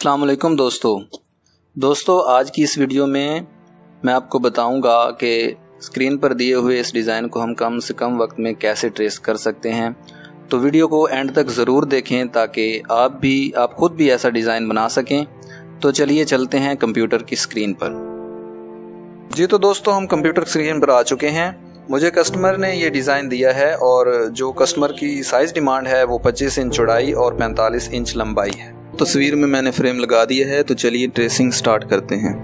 अल्लाम दोस्तों। दोस्तों, आज की इस वीडियो में मैं आपको बताऊँगा कि स्क्रीन पर दिए हुए इस डिज़ाइन को हम कम से कम वक्त में कैसे ट्रेस कर सकते हैं। तो वीडियो को एंड तक ज़रूर देखें ताकि आप भी, आप खुद भी ऐसा डिज़ाइन बना सकें। तो चलिए चलते हैं कंप्यूटर की स्क्रीन पर। जी तो दोस्तों, हम कंप्यूटर स्क्रीन पर आ चुके हैं। मुझे कस्टमर ने ये डिज़ाइन दिया है और जो कस्टमर की साइज़ डिमांड है वो 25 इंच चौड़ाई और 45 इंच लंबाई है। तस्वीर में मैंने फ्रेम लगा दिया है तो चलिए ट्रेसिंग स्टार्ट करते हैं।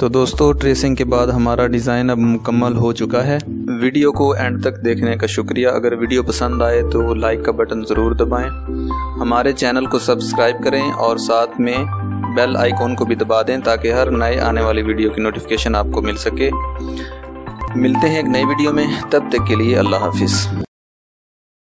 तो दोस्तों ट्रेसिंग के बाद हमारा डिज़ाइन अब मुकम्मल हो चुका है। वीडियो को एंड तक देखने का शुक्रिया। अगर वीडियो पसंद आए तो लाइक का बटन ज़रूर दबाएँ। हमारे चैनल को सब्सक्राइब करें और साथ में बेल आइकॉन को भी दबा दें ताकि हर नए आने वाली वीडियो की नोटिफिकेशन आपको मिल सके। मिलते हैं एक नई वीडियो में। तब तक के लिए अल्लाह हाफिज़।